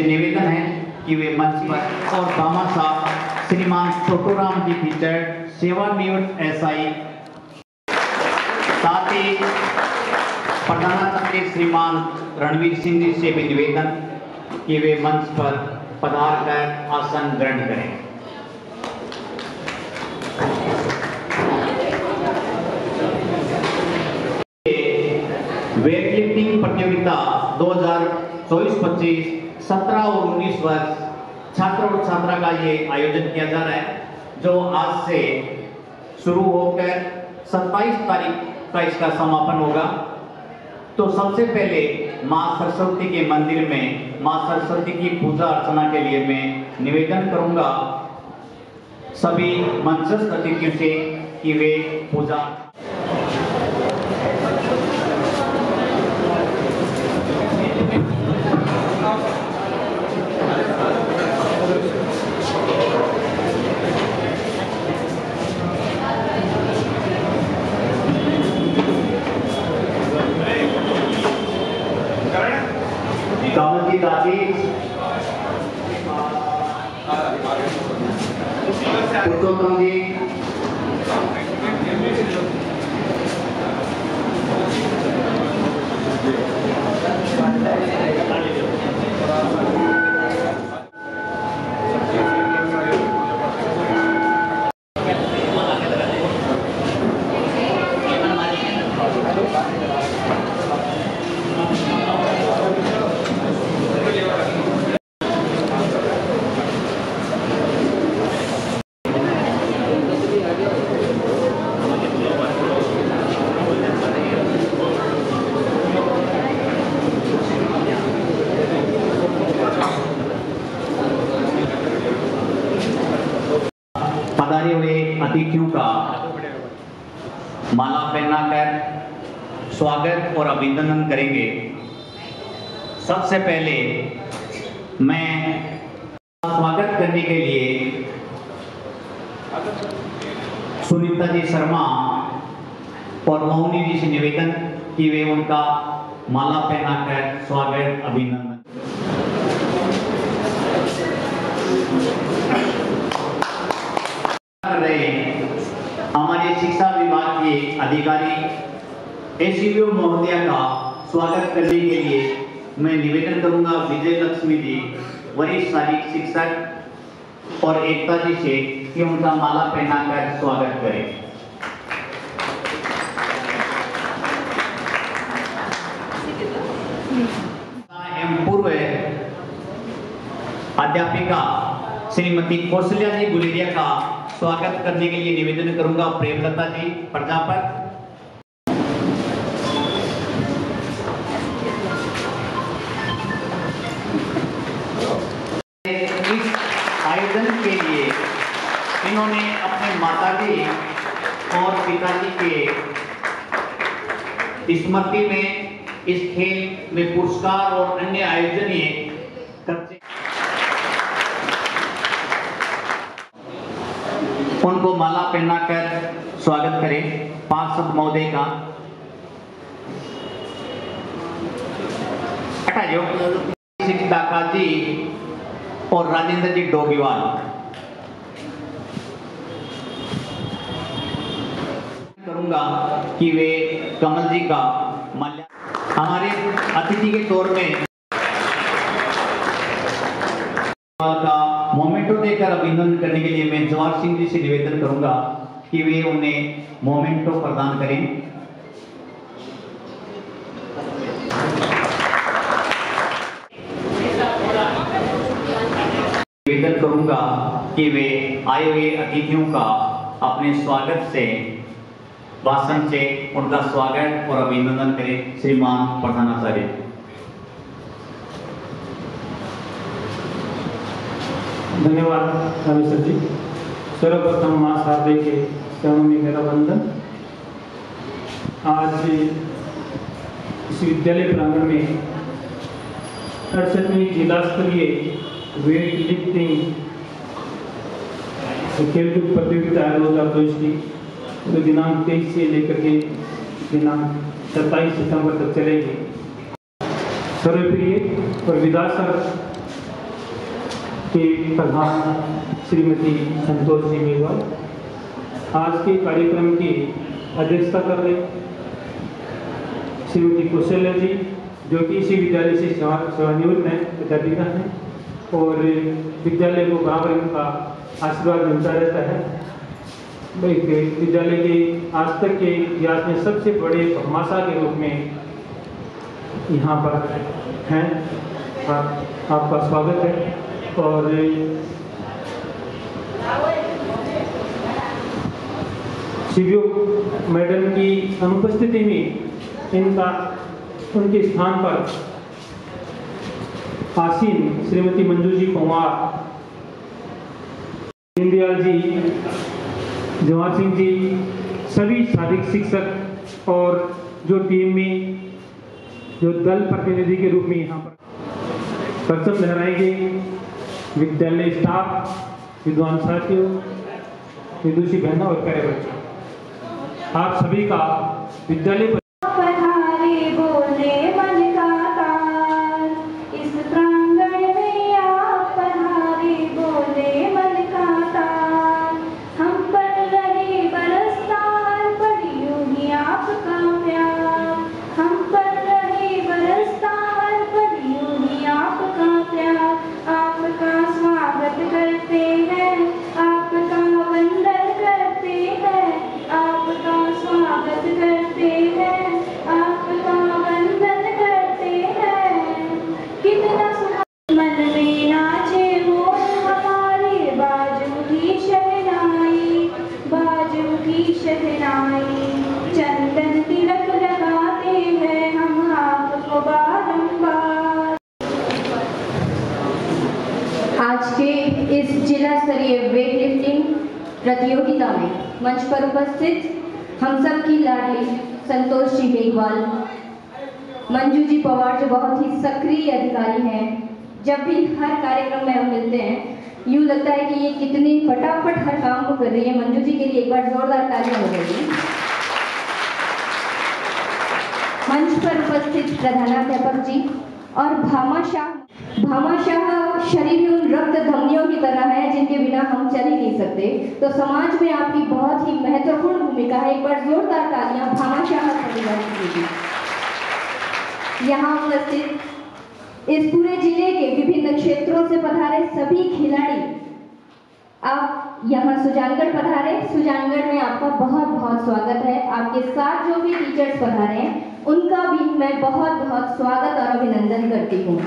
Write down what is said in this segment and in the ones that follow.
उनसे निवेदन है कि वे मंच पर और बामा साहब, श्रीमान छोटूराम जी फीचर सेवानिवृत्त एसआई, साथ ही प्रधानाचार्य श्रीमान रणवीर सिंह जी से भी निवेदन कि वे मंच पर पधार कर आसन ग्रहण करें। वेट लिफ्टिंग प्रतियोगिता 2024-25 17 और 19 वर्ष छात्र और छात्रा का ये आयोजन किया जा रहा है, जो आज से शुरू होकर 27 तारीख का इसका समापन होगा। तो सबसे पहले माँ सरस्वती के मंदिर में, माँ सरस्वती की पूजा अर्चना के लिए मैं निवेदन करूँगा सभी मंचस्थ अतिथियों से कि वे पूजा कमल की दादी पुरुषोत्तम जी पधारे हुए अतिथियों का माला पहनाकर स्वागत और अभिनंदन करेंगे सबसे पहले मैं स्वागत करने के लिए सुनीता जी शर्मा और मोहनी जी से निवेदन कि वे उनका माला पहनाकर स्वागत, अभिनंदन। रहे हमारे शिक्षा विभाग के अधिकारी एसीबीओ महोदया का स्वागत करने के लिए मैं निवेदन करूँगा विजय लक्ष्मी जी, वरिष्ठ शारीरिक शिक्षक और एकता जी से कि उनका माला पहनाकर स्वागत करें। पूर्व अध्यापिका श्रीमती कौशल्या जी गुलेरिया का स्वागत करने के लिए निवेदन करूँगा प्रेमलता जी, प्रजापत इस आयोजन के लिए इन्होंने अपने माता जी और पिताजी के स्मृति में इस खेल में पुरस्कार और अन्य आयोजन करते उनको माला पहनाकर स्वागत करें पार्षद महोदय का। जी और राजेंद्र जी डोगीवाल। करूँगा कि वे कमल जी का माल्या हमारे अतिथि के तौर में का मोमेंटो देकर अभिनंदन करने के लिए मैं जवाहर सिंह जी से निवेदन करूँगा कि वे उन्हें मोमेंटो प्रदान करें। निवेदन करूँगा कि वे आए हुए अतिथियों का अपने स्वागत से भाषण से उनका स्वागत और अभिनंदन करें श्रीमान प्रधानाचार्य। धन्यवाद, रामेश्वर जी। सर्वप्रथम माँ शारदे के चरणों में मेरा वंदन। आज इस विद्यालय प्रांगण में अड़सठवीं जिला स्तरीय वेट लिफ्टिंग खेलकूद प्रतियोगिता चौबीस की। तो दिनांक तेईस से लेकर के दिनांक सत्ताईस सितंबर तक चलेगी। सर्वप्रिय और विदासर के प्रधान श्रीमती संतोष जी मेघवाल आज के कार्यक्रम की अध्यक्षता कर रहे श्रीमती कौशल्या जी, जो कि इसी विद्यालय से सेवा सेवानिवृत्त हैं अध्यापिका हैं, और विद्यालय को बराबर इनका आशीर्वाद मिलता रहता है। विद्यालय के आज तक के इतिहास में सबसे बड़े भामाशा के रूप में यहाँ पर हैं। आप, आपका स्वागत है। और शिवयो मैडम की अनुपस्थिति में इनका उनके स्थान पर आसीन श्रीमती मंजू जी पंवार दीनदयाल जी जवाहर सिंह जी, सभी साधिक शिक्षक और जो टीम में, जो दल प्रतिनिधि के रूप में यहाँ पर परचम लहराएँगे। विद्यालय स्टाफ विद्वान साथियों, विदुषी बहनों और कार्यकर्ता। आप सभी का विद्यालय प्रतियोगिता में मंच पर उपस्थित हम सब की लाडली संतोष जी मेघवाल। मंजू जी पवार जो बहुत ही सक्रिय अधिकारी हैं, जब भी हर कार्यक्रम में हम मिलते हैं, यूँ लगता है कि ये कितनी फटाफट हर काम को कर रही है। मंजू जी के लिए एक बार जोरदार तालियाँ हो गई। मंच पर उपस्थित प्रधानाध्यापक जी और भामा शाह भामा शाह शरीर में उन रक्त धमनियों की तरह है, जिनके बिना हम चल ही नहीं सकते। तो समाज में आपकी बहुत ही महत्वपूर्ण भूमिका है। एक बार जोरदार तालियाँ भामा शाह परिवार यहाँ उपस्थित इस पूरे ज़िले के विभिन्न क्षेत्रों से पधारे सभी खिलाड़ी, आप यहाँ सुजानगढ़ पधारे। सुजानगढ़ में आपका बहुत बहुत स्वागत है। आपके साथ जो भी टीचर्स पधारे हैं, उनका भी मैं बहुत बहुत स्वागत और अभिनंदन करती हूँ।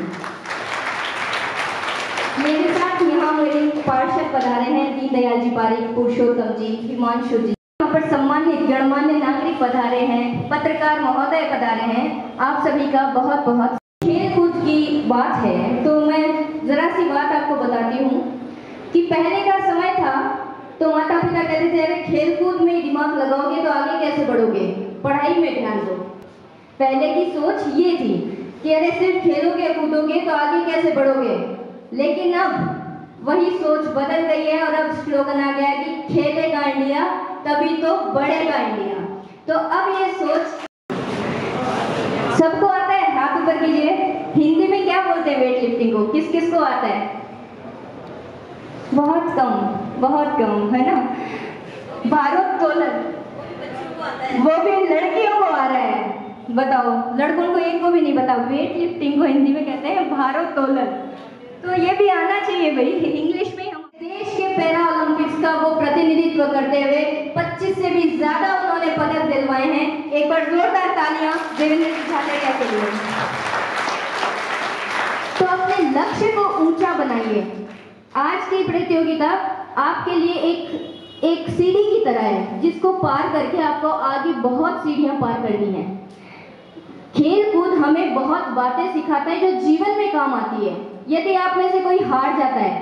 मेरे साथ यहाँ मेरे पार्षद पधारे हैं दीनदयाल जी पारिक पुरुषोत्तम जी, हिमांशु जी। यहाँ पर सम्मानित, गणमान्य नागरिक पधारे हैं, पत्रकार महोदय पधारे हैं। आप सभी का बहुत बहुत खेल कूद की बात है। तो मैं जरा सी बात आपको बताती हूँ कि पहले का समय था तो माता पिता कहते थे, अरे खेल कूद में दिमाग लगाओगे तो आगे कैसे बढ़ोगे? पढ़ाई में ध्यान दो। पहले की सोच ये थी कि, अरे, सिर्फ़ खेलोगे, कूदोगे तो आगे कैसे बढ़ोगे? लेकिन अब वही सोच बदल गई है और अब स्लोगन आ गया कि खेलेगा इंडिया तभी तो बढ़ेगा इंडिया तो अब ये सोच सबको आता है? हाथ ऊपर कीजिए। हिंदी में क्या बोलते हैं वेट लिफ्टिंग को? किस किस को आता है? बहुत कम बहुत कम, है ना? भारोत्तोलन वो भी लड़कियों को आ रहा है। बताओ, लड़कों को एक को भी नहीं बताओ वेट लिफ्टिंग को हिंदी में कहते हैं भारोत्तोलन तो ये भी आना चाहिए भाई। इंग्लिश में हम देश के पैरा ओलंपिक्स का वो प्रतिनिधित्व करते हुए 25 से भी ज़्यादा उन्होंने पदक दिलवाए हैं। एक बार जोरदार तालियाँ देवेंद्र झालेरिया के लिए। तो अपने लक्ष्य को ऊँचा बनाइए। आज की प्रतियोगिता आपके लिए एक एक सीढ़ी की तरह है, जिसको पार करके आपको आगे बहुत सीढ़ियाँ पार करनी है। खेल कूद हमें बहुत बातें सिखाता है जो जीवन में काम आती है। यदि आप में से कोई हार जाता है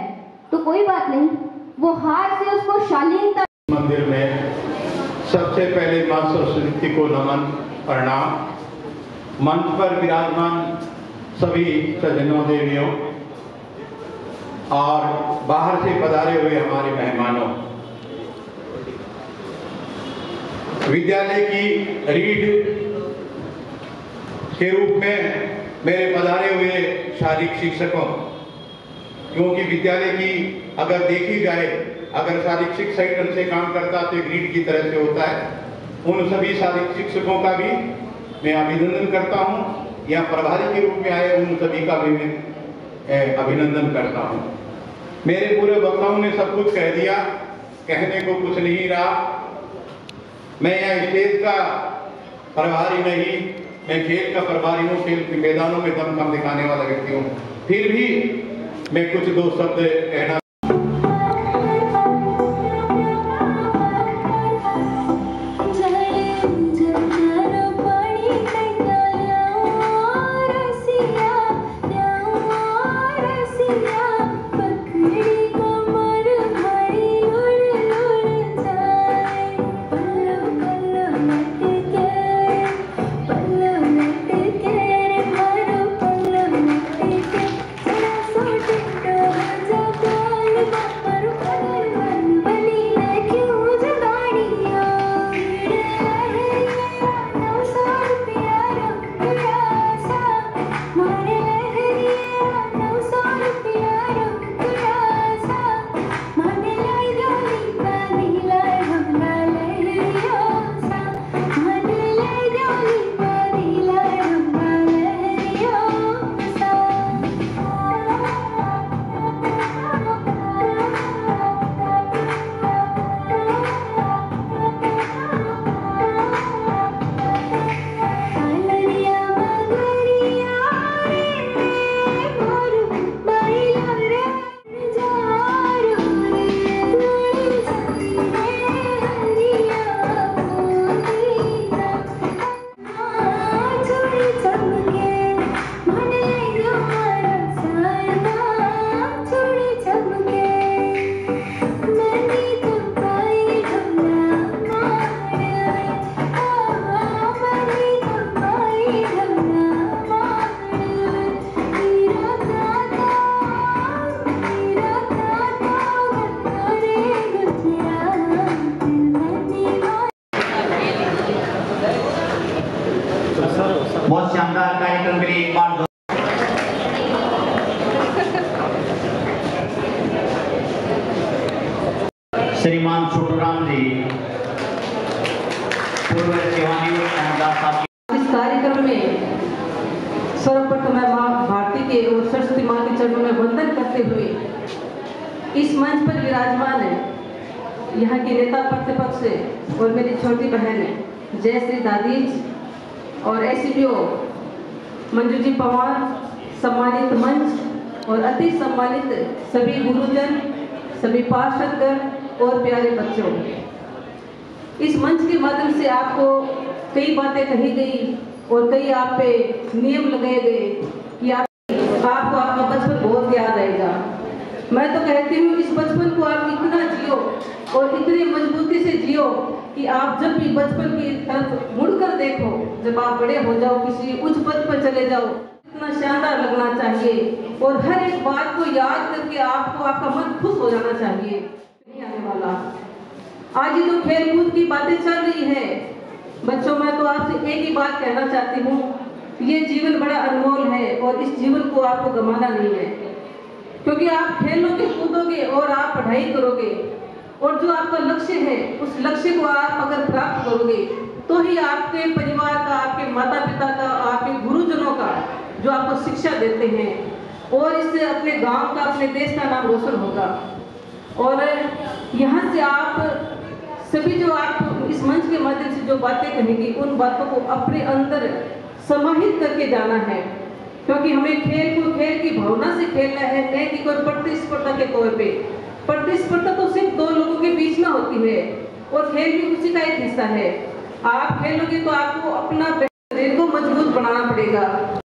तो कोई बात नहीं। वो हार से उसको शालीनता मंदिर में सबसे पहले माँ सरस्वती को नमन, प्रणाम। मंच पर विराजमान सभी सजनों देवियों और बाहर से पधारे हुए हमारे मेहमानों। विद्यालय की रीढ़ के रूप में मेरे पधारे हुए शारीरिक शिक्षकों, क्योंकि विद्यालय की अगर देखी जाए, अगर शारीरिक सही ढंग से काम करता तो ग्रीड की तरह से होता है। उन सभी शारीरिक शिक्षकों का भी मैं अभिनंदन करता हूँ, या प्रभारी के रूप में आए उन सभी का भी मैं अभिनंदन करता हूँ। मेरे पूरे वक्ताओं ने सब कुछ कह दिया, कहने को कुछ नहीं रहा। मैं यहाँ स्टेज का प्रभारी नहीं मैं खेल का प्रभारी हूँ खेल के मैदानों में दम कम दिखाने वाला व्यक्ति हूँ। फिर भी मैं कुछ दो शब्द कहना बहुत शानदार कार्यक्रम के लिए एक बार श्रीमान छोटूराम जी, पूर्व इस कार्यक्रम में सर्वप्रथम मैं माँ भारती के और सरस्वती माँ के चरणों में वंदन करते हुए इस मंच पर विराजमान है। यहाँ के नेता प्रतिपक्ष और मेरी छोटी बहन है। जय श्री दादीज। और एस मंजू जी पवार सम्मानित मंच और अति सम्मानित सभी गुरुजन, सभी पार्षदगण और प्यारे बच्चों, इस मंच के माध्यम से आपको कई बातें कही गई और कई आप पे नियम लगाए गए कि आप, आपको आपका बचपन बहुत याद आएगा। मैं तो कहती हूँ, इस बचपन को आप इतना जियो और इतनी मजबूती से जियो कि आप जब भी बचपन की तरफ़ मुड़कर देखो, जब आप बड़े हो जाओ, किसी उच्च पद पर चले जाओ, इतना शानदार लगना चाहिए। और हर एक बात को याद करके आपको आपका मन खुश हो जाना चाहिए। नहीं आने वाला। आज ये जो खेल कूद की बातें चल रही है, बच्चों, मैं तो आपसे एक ही बात कहना चाहती हूँ, ये जीवन बड़ा अनमोल है और इस जीवन को आपको गंवाना नहीं है। क्योंकि आप खेलोगे, कूदोगे और आप पढ़ाई करोगे। और जो आपका लक्ष्य है, उस लक्ष्य को आप अगर प्राप्त करोगे तो ही आपके परिवार का, आपके माता पिता का, आपके गुरुजनों का जो आपको शिक्षा देते हैं, और इससे अपने गाँव का, अपने देश का नाम रोशन होगा। और यहाँ से आप सभी जो आप इस मंच के माध्यम से जो बातें कहेंगे, उन बातों को अपने अंदर समाहित करके जाना है। क्योंकि हमें खेल को खेल की भावना से खेलना है न कि कोई प्रतिस्पर्धा के तौर पे। प्रतिस्पर्धा तो सिर्फ़ दो लोगों के बीच में होती है, और खेल भी उसी का एक हिस्सा है। आप खेलोगे तो आपको अपना शरीर को मज़बूत बनाना पड़ेगा।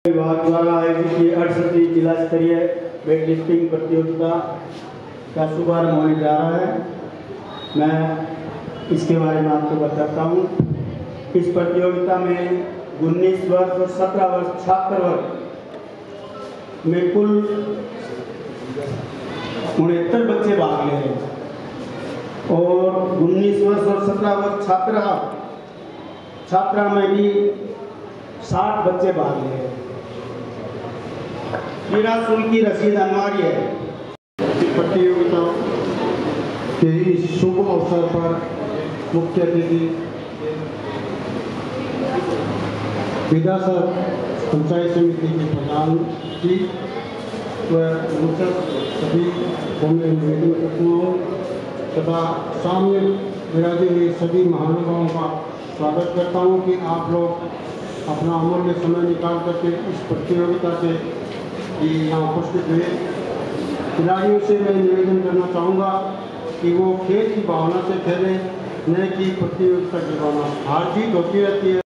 विभाग द्वारा आयोजित ये अड़सठवीं जिला स्तरीय वेट लिफ्टिंग प्रतियोगिता का शुभारंभ होने जा रहा है। मैं इसके बारे में आपको बताता हूँ। इस प्रतियोगिता में उन्नीस वर्ष और सत्रह वर्ष छात्र वर्ग में कुल उनहत्तर बच्चे भाग ले रहे और उन्नीस वर्ष और सत्रह वर्ष छात्रा छात्रा में भी साठ बच्चे भाग ले रहे क्रीड़ा शुल्क की रसीद अनिवार्य है। प्रतियोगिता के इस शुभ अवसर पर मुख्य अतिथि विधासर पंचायत समिति के प्रधान जी व सभी निवेदन करता हूँ। तथा सामने विराजे हुए सभी महानुभावों का स्वागत करता हूँ कि आप लोग अपना अमूल्य समय निकाल करके इस प्रतियोगिता से यहाँ उपस्थित हुए। खिलाड़ियों से मैं निवेदन करना चाहूँगा कि वो खेल की भावना से खेलें, न कि प्रतियोगिता की भावना हार जीत होती रहती है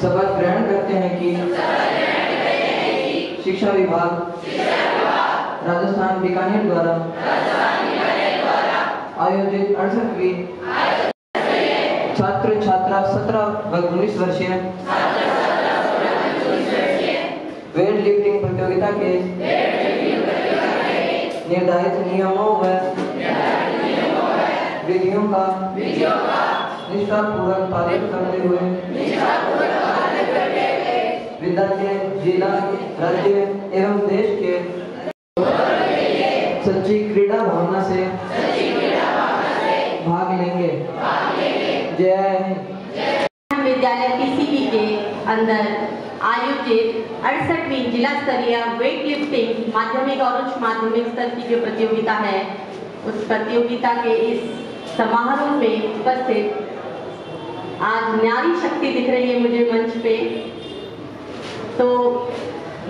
शपथ ग्रहण करते हैं कि शिक्षा विभाग राजस्थान बीकानेर द्वारा आयोजित अड़सठवीं छात्र छात्रा सत्रह व उन्नीस वर्षीय वेट लिफ्टिंग प्रतियोगिता के निर्धारित नियमों व विधियों का निष्ठापूर्वक पालन करते हुए विद्यालय, जिला, राज्य एवं देश के सच्ची क्रीड़ा भावना से भाग लेंगे। जय हिंद। विद्यालय पीसीबी के अंदर आयोजित अड़सठवीं जिला स्तरीय वेट लिफ्टिंग माध्यमिक और उच्च माध्यमिक स्तर की जो प्रतियोगिता है, उस प्रतियोगिता के इस समारोह में उपस्थित आज नारी शक्ति दिख रही है मुझे मंच पे। तो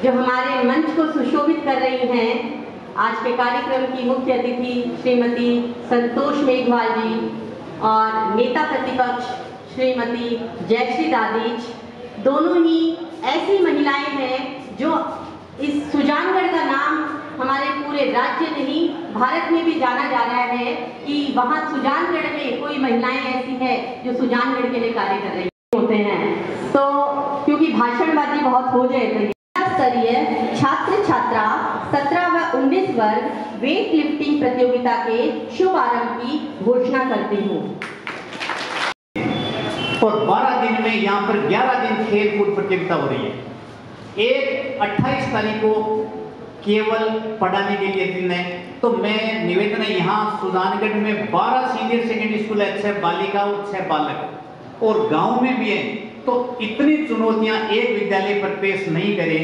जो हमारे मंच को सुशोभित कर रही हैं, आज के कार्यक्रम की मुख्य अतिथि श्रीमती संतोष मेघवाल जी और नेता प्रतिपक्ष श्रीमती जयश्री दादीज दोनों ही ऐसी महिलाएँ हैं जो इस सुजानगढ़ का नाम हमारे पूरे राज्य नहीं, भारत में भी जाना जा रहा है कि वहाँ सुजानगढ़ में कोई महिलाएँ ऐसी है जो सुजानगढ़ के लिए कार्य कर रही होते हैं। तो क्योंकि भाषणबाजी बहुत हो जाए तो स्तरीय छात्र छात्रा 17 व 19 वर्ग वेट लिफ्टिंग प्रतियोगिता के शुभारंभ की घोषणा करती हूँ। और 12 दिन में यहाँ पर 11 दिन खेल कूद प्रतियोगिता हो रही है। एक 28 तारीख को केवल पढ़ाने के लिए दिन है। तो मैं निवेदन है यहाँ सुजानगढ़ में 12 सीनियर सेकेंडरी स्कूल है, छह बालिका और छह बालक। और गाँव में भी है तो इतनी चुनौतियाँ एक विद्यालय पर पेश नहीं करें।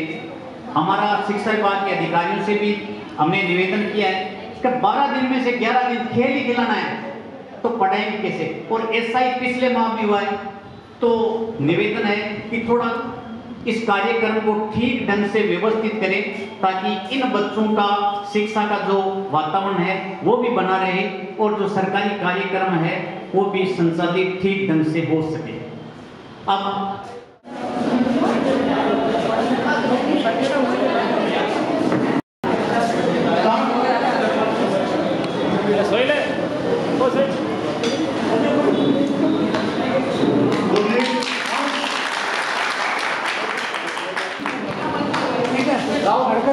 हमारा शिक्षा विभाग के अधिकारियों से भी हमने निवेदन किया है कि 12 दिन में से 11 दिन खेल ही खिलाना है। तो पढ़ाएँगे कैसे? और ऐसा ही पिछले माह भी हुआ है। तो निवेदन है कि थोड़ा इस कार्यक्रम को ठीक ढंग से व्यवस्थित करें, ताकि इन बच्चों का शिक्षा का जो वातावरण है, वो भी बना रहे और जो सरकारी कार्यक्रम है, वो भी संचालित ठीक ढंग से हो सके। अब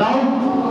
Natal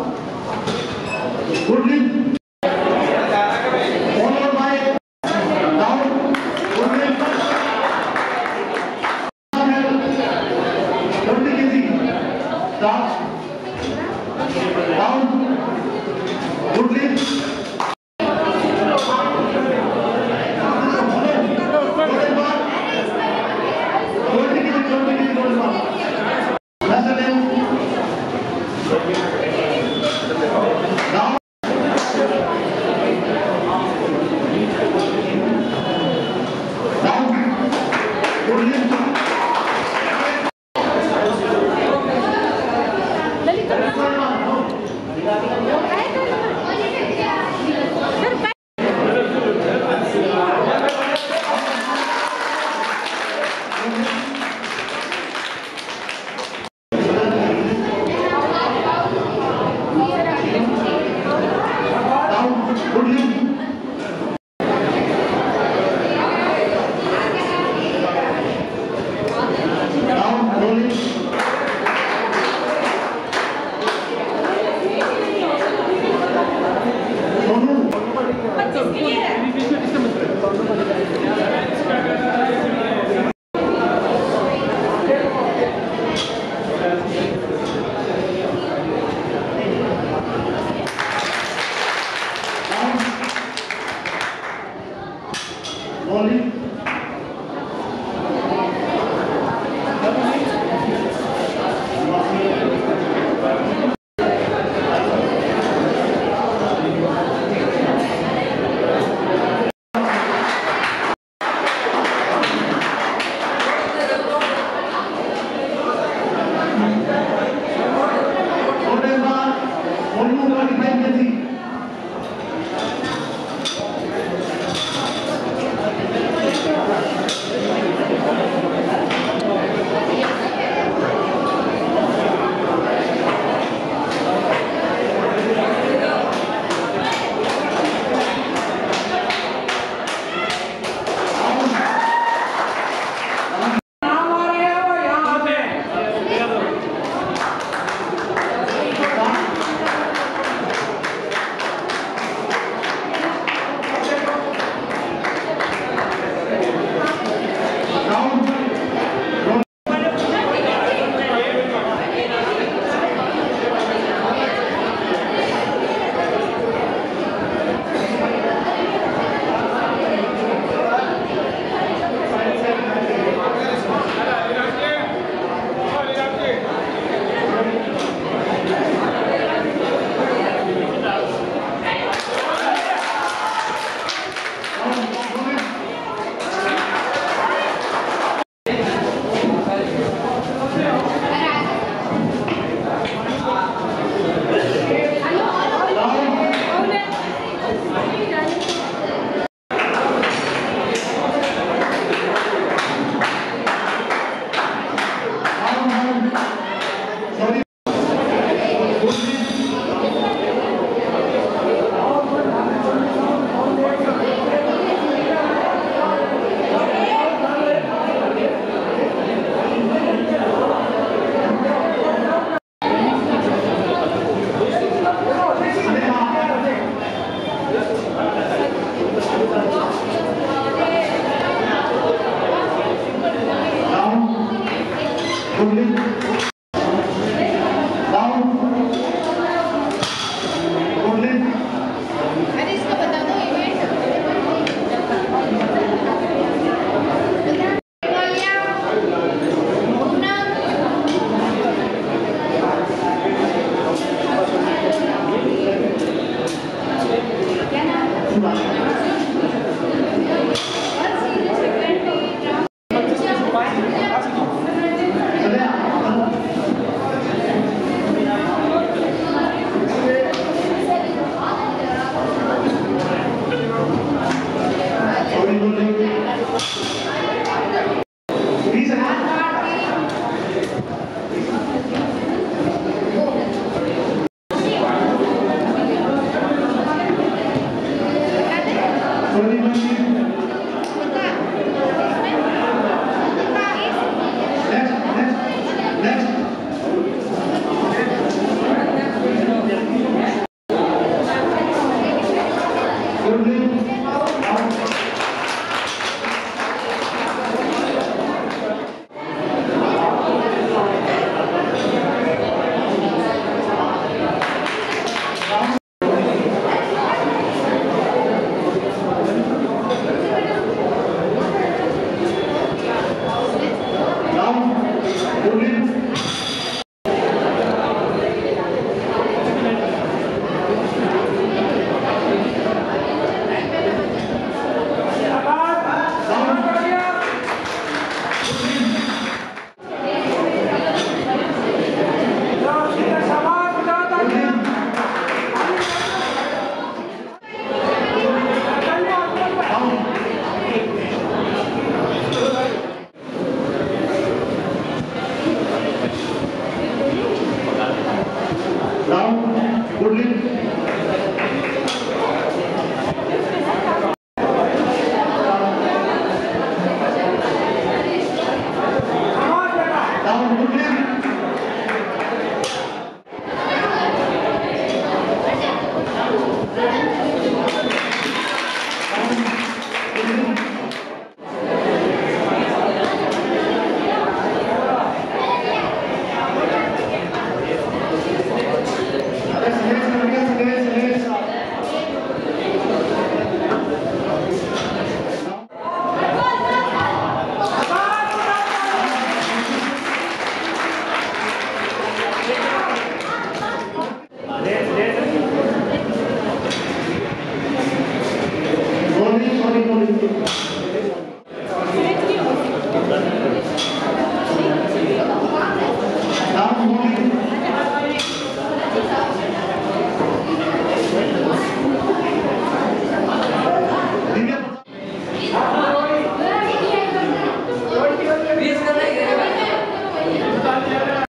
Una